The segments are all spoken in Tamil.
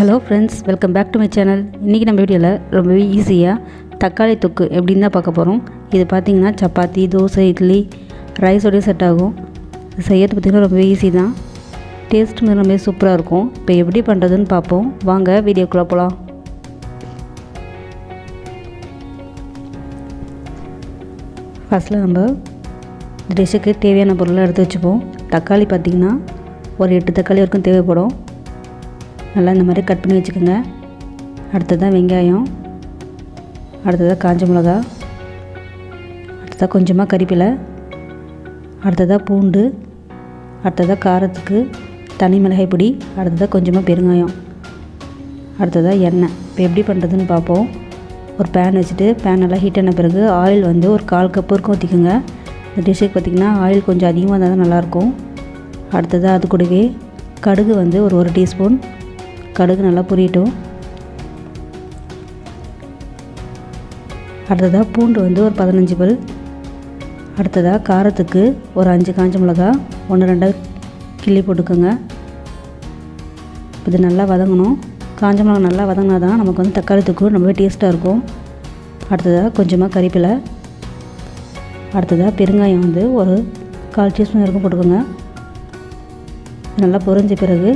Hello friends welcome back to my channel இன்றைக்கி நம்ம வீடியோவில் ரொம்பவே ஈஸியாக தக்காளி தொக்கு எப்படின்னு தான் பார்க்க போகிறோம் இது பார்த்திங்கன்னா சப்பாத்தி தோசை இட்லி ரைஸோடய செட் ஆகும். இது செய்யறது பார்த்திங்கன்னா ரொம்பவே ஈஸி தான். டேஸ்ட் ரொம்பவே சூப்பராக இருக்கும். இப்போ எப்படி பண்ணுறதுன்னு பார்ப்போம். வாங்க வீடியோக்குள்ளே போகலாம் ஃபஸ்ட்டில் நம்ம டிஷ்ஷுக்கு தேவையான பொருளை எடுத்து வச்சுப்போம். தக்காளி பார்த்திங்கன்னா ஒரு எட்டு தக்காளி வரைக்கும் தேவைப்படும். நல்லா இந்த மாதிரி கட் பண்ணி வச்சுக்கோங்க. அடுத்ததாக வெங்காயம். அடுத்ததாக காஞ்ச மிளகா. அடுத்ததாக கொஞ்சமாக கறிப்பிலை அடுத்ததாக பூண்டு. அடுத்ததாக காரத்துக்கு தனி மிளகாய் பொடி. அடுத்ததாக கொஞ்சமாக பெருங்காயம். அடுத்ததாக எண்ணெய். இப்போ எப்படி பண்ணுறதுன்னு பார்ப்போம். ஒரு பேன் வச்சுட்டு பேன் நல்லா ஹீட் ஆன பிறகு ஆயில் வந்து ஒரு கால் கப்பு இருக்கும் ஊற்றிக்கோங்க இந்த டிஷ்ஷுக்கு பார்த்திங்கன்னா ஆயில் கொஞ்சம் அதிகமாக இருந்தால் தான் நல்லாயிருக்கும் அடுத்ததாக அது கூடவே கடுகு வந்து ஒரு ஒரு டீஸ்பூன். கடுகு நல்லா பொரியட்டும். அடுத்ததாக பூண்டு வந்து ஒரு பதினஞ்சு பல். அடுத்ததாக காரத்துக்கு ஒரு அஞ்சு காஞ்ச மிளகா ஒன்று ரெண்டாக கிள்ளி போட்டுக்கோங்க. இது நல்லா வதங்கணும். காஞ்ச மிளகா நல்லா வதங்கினா தான் நமக்கு வந்து தக்காளி தூக்கு ரொம்பவே டேஸ்ட்டாக இருக்கும். அடுத்ததாக கொஞ்சமாக கறிப்பிலை அடுத்ததாக பெருங்காயம் வந்து ஒரு கால் டீஸ்பூன் இருக்கும் போட்டுக்கோங்க. நல்லா பொரிஞ்ச பிறகு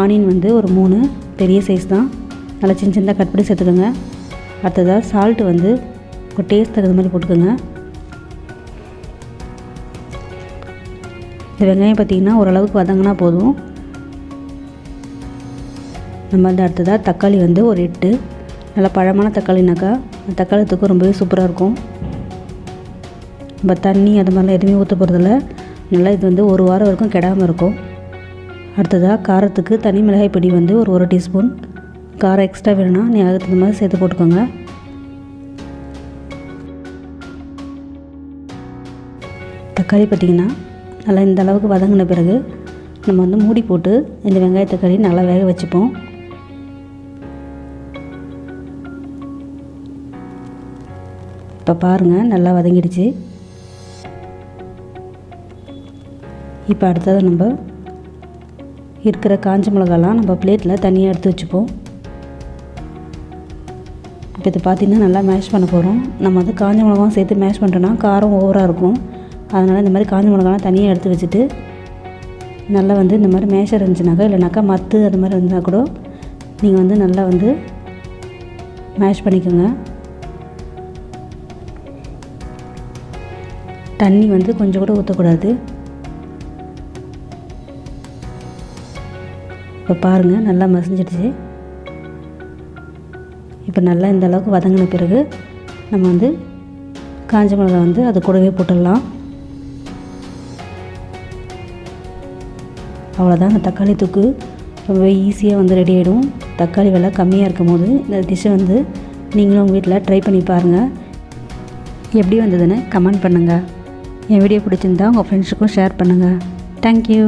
ஆனியன் வந்து ஒரு மூணு பெரிய சைஸ் தான். நல்லா சின்ன சின்னதாக கட் பண்ணி சேர்த்துக்கோங்க. அடுத்ததாக சால்ட்டு வந்து ஒரு டேஸ்ட் தகுந்த மாதிரி போட்டுக்கோங்க. இந்த வெங்காயம் பார்த்திங்கன்னா ஓரளவுக்கு வதங்கினா போதும். நம்ம வந்து அடுத்ததாக தக்காளி வந்து ஒரு எட்டு. நல்லா பழமான தக்காளினாக்கா தக்காளித்துக்கும் ரொம்பவே சூப்பராக இருக்கும். நம்ம தண்ணி அது மாதிரிலாம் எதுவுமே ஊற்ற போகிறதில்ல நல்லா இது வந்து ஒரு வாரம் வரைக்கும் கெடாமல் இருக்கும். அடுத்ததாக காரத்துக்கு தனி மிளகாய் பொடி வந்து ஒரு ஒரு டீஸ்பூன். காரம் எக்ஸ்ட்ரா வேணும்னா நீ அதுக்கு தகுந்த மாதிரி சேர்த்து போட்டுக்கோங்க. தக்காளி பார்த்திங்கன்னா நல்லா இந்த அளவுக்கு வதங்கின பிறகு நம்ம வந்து மூடி போட்டு இந்த வெங்காய தக்காளி நல்லா வேக வச்சுப்போம். இப்போ பாருங்கள் நல்லா வதங்கிடுச்சு. இப்போ அடுத்தது நம்ம இருக்கிற காஞ்ச மிளகாலாம் நம்ம பிளேட்டில் தனியாக எடுத்து வச்சுப்போம். இப்போ இது பார்த்திங்கன்னா நல்லா மேஷ் பண்ண போகிறோம் நம்ம வந்து காஞ்ச மிளகாவும் சேர்த்து மேஷ் பண்ணுறோன்னா காரம் ஓவராக இருக்கும். அதனால் இந்த மாதிரி காஞ்ச மிளகாலாம் தனியாக எடுத்து வச்சுட்டு நல்லா வந்து இந்த மாதிரி மேஷர் இருந்துச்சுனாக்கா இல்லைனாக்கா மத்து அது மாதிரி இருந்தால் கூட நீங்கள் வந்து நல்லா வந்து மேஷ் பண்ணிக்கோங்க. தண்ணி வந்து கொஞ்சம் கூட ஊற்றக்கூடாது இப்போ பாருங்கள் நல்லா மசிஞ்சிடுச்சு. இப்போ நல்லா இந்த அளவுக்கு வதங்கின பிறகு நம்ம வந்து காஞ்ச மிளகா வந்து அது கூடவே போட்டுடலாம். அவ்வளோதான் அந்த தக்காளி தூக்கு ரொம்ப ஈஸியாக வந்து ரெடி ஆகிடும் தக்காளி விலை கம்மியாக இருக்கும் போது இந்த டிஷ்ஷை வந்து நீங்களும் உங்கள் வீட்டில் ட்ரை பண்ணி பாருங்கள் எப்படி வந்ததுன்னு கமெண்ட் பண்ணுங்கள் என் வீடியோ பிடிச்சிருந்தா உங்கள் ஃப்ரெண்ட்ஸுக்கும் ஷேர் பண்ணுங்கள் தேங்க்யூ